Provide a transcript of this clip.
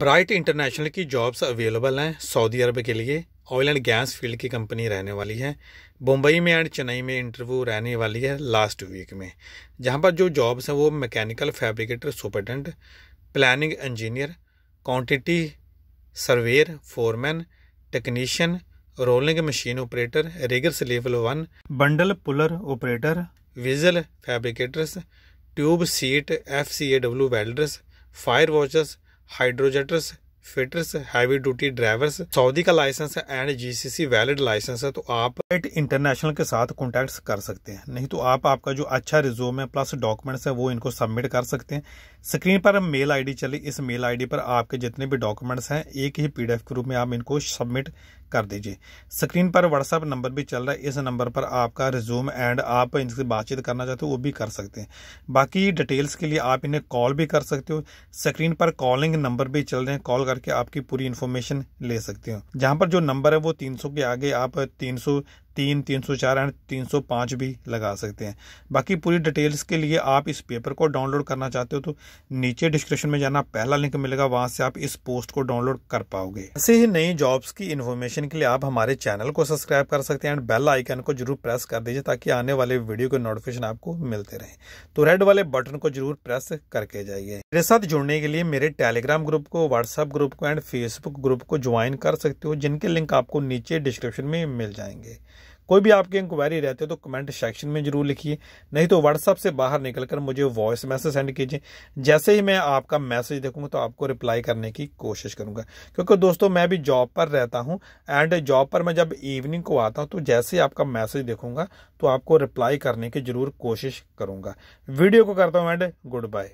Bright international की jobs available हैं Saudi Arab के लिए। ऑयल एंड गैस फ़ील्ड की कंपनी रहने वाली है। मुंबई में एंड चेन्नई में इंटरव्यू रहने वाली है लास्ट वीक में। जहाँ पर जो जॉब्स हैं वो mechanical fabricator superintendent planning engineer quantity surveyor foreman technician rolling machine operator riggers level one bundle puller operator vessel fabricators tube sheet F C A W welders fire watchers hydrojetters, fitters, heavy duty drivers, Saudi का license है and GCC valid license है तो आप eight international के साथ contact कर सकते हैं। नहीं तो आप आपका जो अच्छा रिज्यूम है प्लस डॉक्यूमेंट्स है, वो इनको सबमिट कर सकते हैं। स्क्रीन पर मेल आईडी चली इस मेल आईडी पर आपके जितने भी डॉक्यूमेंट्स हैं, एक ही पीडीएफ के रूप में आप इनको सबमिट कर दीजिए। स्क्रीन पर व्हाट्सएप नंबर भी चल रहा है। इस नंबर पर आपका रिज्यूम एंड आप इनसे बातचीत करना चाहते हो, वो भी कर सकते हैं। बाकी डिटेल्स के लिए आप इन्हें कॉल भी कर सकते हो। स्क्रीन पर कॉलिंग नंबर भी चल रहे हैं। कॉल करके आपकी पूरी इन्फॉर्मेशन ले सकते हो। जहाँ पर जो नंबर है, वो तीन सौ के आगे आप 300 तीन तीन सौ चार एंड तीन सौ पाँच भी लगा सकते हैं। बाकी पूरी डिटेल्स के लिए आप इस पेपर को डाउनलोड करना चाहते हो तो नीचे डिस्क्रिप्शन में जाना, पहला लिंक मिलेगा, वहाँ से आप इस पोस्ट को डाउनलोड कर पाओगे। ऐसे ही नई जॉब्स की इन्फॉर्मेशन के लिए आप हमारे चैनल को सब्सक्राइब कर सकते हैं एंड बेल आइकन को ज़रूर प्रेस कर दीजिए ताकि आने वाले वीडियो के नोटिफिकेशन आपको मिलते रहे। तो रेड वाले बटन को ज़रूर प्रेस करके जाइए। मेरे साथ जुड़ने के लिए मेरे टेलीग्राम ग्रुप को, व्हाट्सएप ग्रुप को एंड फेसबुक ग्रुप को ज्वाइन कर सकते हो, जिनके लिंक आपको नीचे डिस्क्रिप्शन में मिल जाएँगे। कोई भी आपकी इंक्वायरी रहती है तो कमेंट सेक्शन में ज़रूर लिखिए। नहीं तो व्हाट्सअप से बाहर निकलकर मुझे वॉइस मैसेज सेंड कीजिए। जैसे ही मैं आपका मैसेज देखूँगा तो आपको रिप्लाई करने की कोशिश करूँगा। क्योंकि दोस्तों, मैं भी जॉब पर रहता हूँ एंड जॉब पर मैं जब इवनिंग को आता हूँ तो जैसे ही आपका मैसेज देखूँगा तो आपको रिप्लाई करने की ज़रूर कोशिश करूँगा। वीडियो को करता हूँ एंड गुड बाय